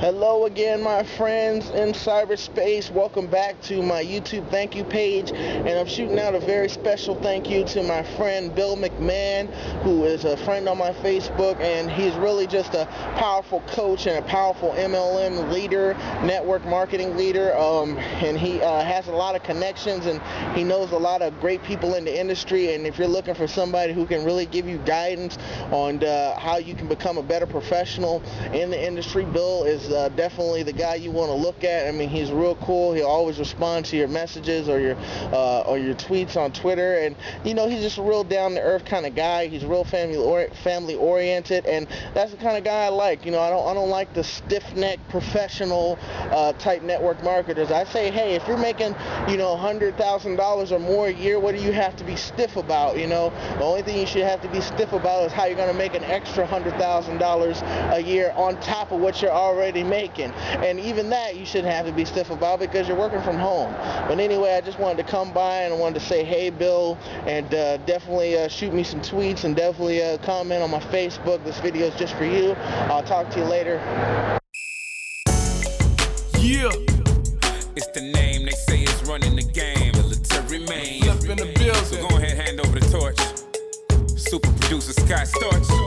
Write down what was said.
Hello again, my friends in cyberspace. Welcome back to my YouTube thank you page. And I'm shooting out a very special thank you to my friend Bill McMahon, who is a friend on my Facebook. And he's really just a powerful coach and a powerful MLM leader, network marketing leader. Um, and he uh, has a lot of connections and he knows a lot of great people in the industry. And if you're looking for somebody who can really give you guidance on uh, how you can become a better professional in the industry, Bill is uh, definitely the guy you want to look at. I mean, he's real cool. He'll always respond to your messages or your uh, or your tweets on Twitter, and you know he's just a real down to earth kind of guy. He's real family or- family oriented, and that's the kind of guy I like. You know, I don't I don't like the stiff neck professional uh, type network marketers. I say, hey, if you're making you know hundred thousand dollars or more a year, what do you have to be stiff about? You know, the only thing you should have to be stiff about is how you're going to make an extra hundred thousand dollars a year on top of what you're already making. And even that you shouldn't have to be stiff about because you're working from home. But anyway, I just wanted to come by and I wanted to say, hey, Bill, and uh, definitely uh, shoot me some tweets and definitely uh, comment on my Facebook. This video is just for you. I'll talk to you later. Yeah. It's the name they say is running the game. Military man. Flip in the building. So go ahead, hand over the torch. Super producer Scott Storch.